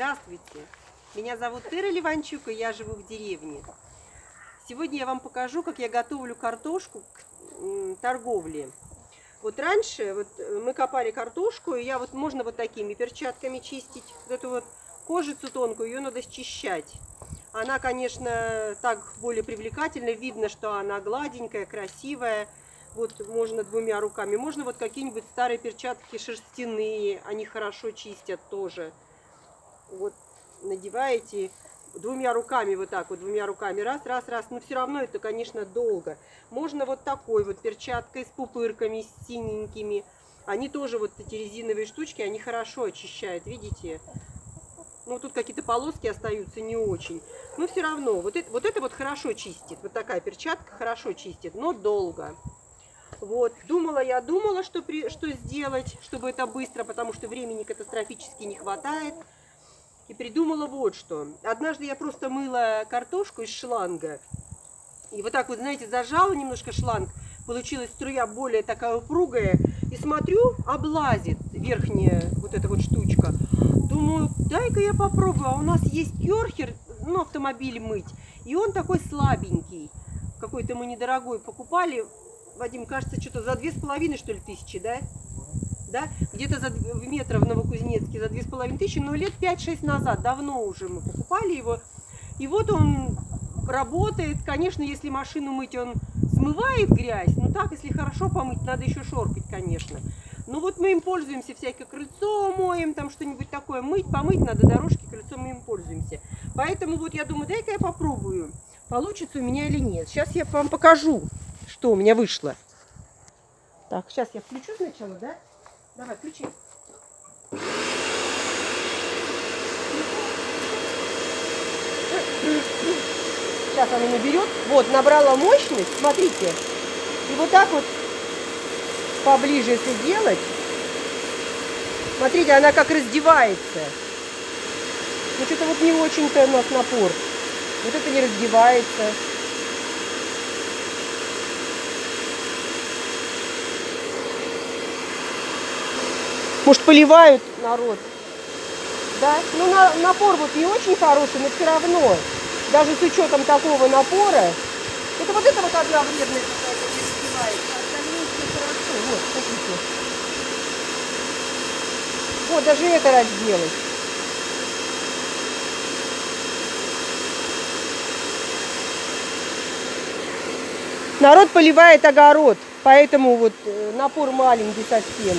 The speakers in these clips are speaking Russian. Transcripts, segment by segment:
Здравствуйте! Меня зовут Тыра Ливанчук, и я живу в деревне. Сегодня я вам покажу, как я готовлю картошку к торговле. Вот раньше вот э, мы копали картошку, и я вот можно вот такими перчатками чистить. Вот эту вот кожицу тонкую, ее надо счищать. Она, конечно, так более привлекательна. Видно, что она гладенькая, красивая. Вот можно двумя руками. Можно вот какие-нибудь старые перчатки шерстяные. Они хорошо чистят тоже. Вот надеваете двумя руками вот так вот, двумя руками, раз, раз, раз, но все равно это, конечно, долго. Можно вот такой вот перчаткой с пупырками, с синенькими. Они тоже вот эти резиновые штучки, они хорошо очищают, видите? Ну, тут какие-то полоски остаются не очень. Но все равно, вот это, вот это вот хорошо чистит. Вот такая перчатка хорошо чистит, но долго. Вот, думала я, думала, что, при, что сделать, чтобы это быстро, потому что времени катастрофически не хватает и придумала вот что. Однажды я просто мыла картошку из шланга. И вот так вот, знаете, зажала немножко шланг. Получилась струя более такая упругая. И смотрю, облазит верхняя вот эта вот штучка. Думаю, дай-ка я попробую. А у нас есть керхер, ну, автомобиль мыть. И он такой слабенький. Какой-то мы недорогой покупали. Вадим, кажется, что-то за две с половиной, что ли, тысячи, да? Да, где-то за в метро в Новокузнецке за две с половиной тысячи, но лет 5-6 назад, давно уже мы покупали его. И вот он работает, конечно, если машину мыть, он смывает грязь, но так, если хорошо помыть, надо еще шоркать, конечно. Ну вот мы им пользуемся, всякое крыльцо моем, там что-нибудь такое, мыть, помыть надо, дорожки, крыльцо мы им пользуемся. Поэтому вот я думаю, дай-ка я попробую, получится у меня или нет. Сейчас я вам покажу, что у меня вышло. Так, сейчас я включу сначала, да? Давай, включи. Сейчас она наберет. Вот, набрала мощность, смотрите. И вот так вот поближе если делать, смотрите, она как раздевается. Ну, что-то вот не очень-то у нас напор. Вот это не раздевается. Может, поливают народ. Да? Ну, на, напор вот не очень хороший, но все равно, даже с учетом такого напора, это вот это вот одна вредная какая-то не раздевается, а остальные все хорошо. Вот, смотрите. Вот, даже это разделать. Народ поливает огород, поэтому вот э, напор маленький совсем.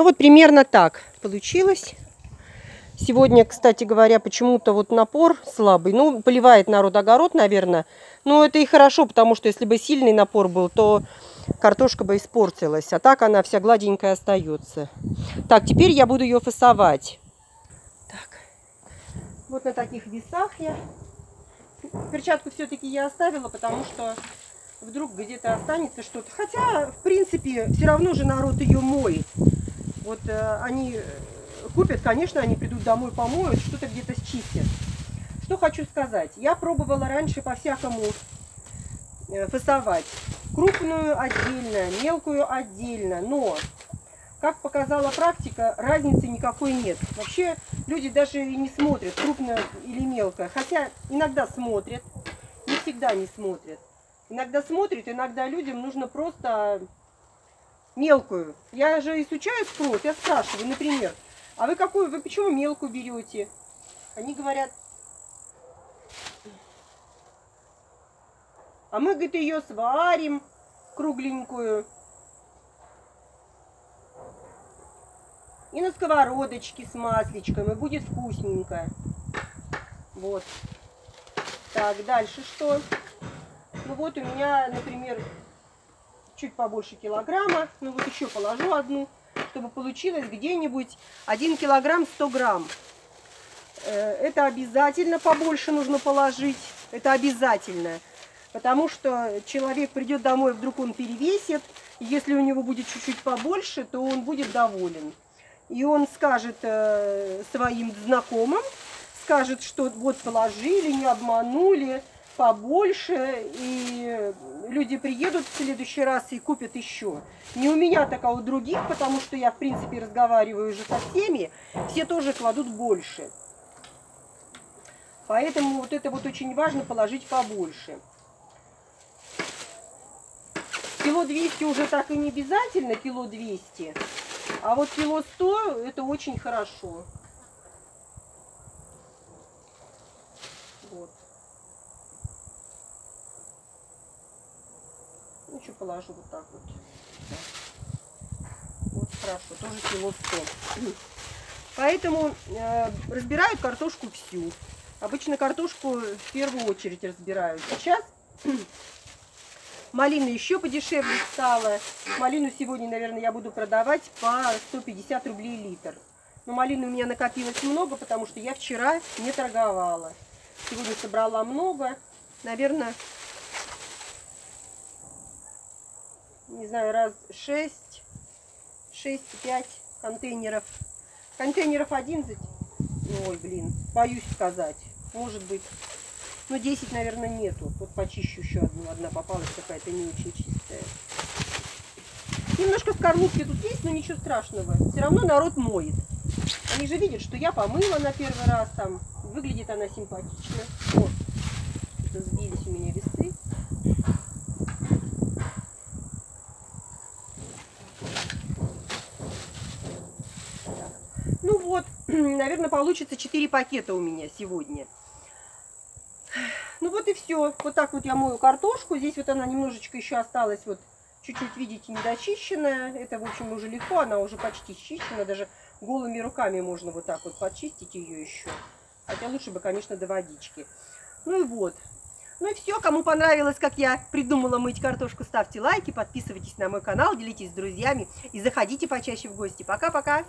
Ну вот примерно так получилось. Сегодня, кстати говоря, почему-то вот напор слабый. Ну, поливает народ огород, наверное. Но это и хорошо, потому что если бы сильный напор был, то картошка бы испортилась. А так она вся гладенькая остается. Так, теперь я буду ее фасовать. Так, вот на таких весах я. Перчатку все-таки я оставила, потому что вдруг где-то останется что-то. Хотя, в принципе, все равно же народ ее моет. Вот э, они э, купят, конечно, они придут домой, помоют, что-то где-то счистят. Что хочу сказать. Я пробовала раньше по-всякому э, фасовать. Крупную отдельно, мелкую отдельно, но, как показала практика, разницы никакой нет. Вообще люди даже и не смотрят, крупная или мелкая. Хотя иногда смотрят, не всегда не смотрят. Иногда смотрят, иногда людям нужно просто мелкую. Я же изучаю спрос, я спрашиваю, например, А вы какую, вы почему мелкую берете? Они говорят, а мы, говорит, ее сварим кругленькую. И на сковородочке с масличком, и будет вкусненько. Вот. Так, дальше что? Ну вот у меня, например, чуть побольше килограмма. Ну вот еще положу одну, чтобы получилось где-нибудь 1 килограмм 100 грамм. Э, это обязательно побольше нужно положить. Это обязательно. Потому что человек придет домой, вдруг он перевесит. Если у него будет чуть-чуть побольше, то он будет доволен. И он скажет э, своим знакомым, скажет, что вот положили, не обманули, побольше, и люди приедут в следующий раз и купят еще. Не у меня, так а у других, потому что я, в принципе, разговариваю уже со всеми, все тоже кладут больше. Поэтому вот это вот очень важно положить побольше. Кило 200 уже так и не обязательно, кило 200. А вот кило 100 это очень хорошо. Вот. Еще положу вот так вот. Вот хорошо, тоже кило 100. Поэтому э, разбирают картошку всю. Обычно картошку в первую очередь разбирают. Сейчас Малина еще подешевле стала. Малину сегодня, наверное, я буду продавать по 150 рублей литр. Но малины у меня накопилось много, потому что я вчера не торговала. Сегодня собрала много. Наверное, не знаю, раз 6, 6-5 контейнеров. Контейнеров 11. Ой, блин, боюсь сказать. Может быть ну, 10, наверное, нету. Вот почищу еще одну. Одна попалась какая-то не очень чистая. Немножко скорлупки тут есть, но ничего страшного. Все равно народ моет. Они же видят, что я помыла на первый раз там. Выглядит она симпатично. Вот. Сбились у меня весы. Ну вот, наверное, получится 4 пакета у меня сегодня. Ну вот и все. Вот так вот я мою картошку. Здесь вот она немножечко еще осталась вот чуть-чуть, видите, недочищенная. Это, в общем, уже легко, она уже почти чищена. Даже голыми руками можно вот так вот почистить ее еще. Хотя лучше бы, конечно, до водички. Ну и вот. Ну и все. Кому понравилось, как я придумала мыть картошку, ставьте лайки, подписывайтесь на мой канал, делитесь с друзьями и заходите почаще в гости. Пока-пока!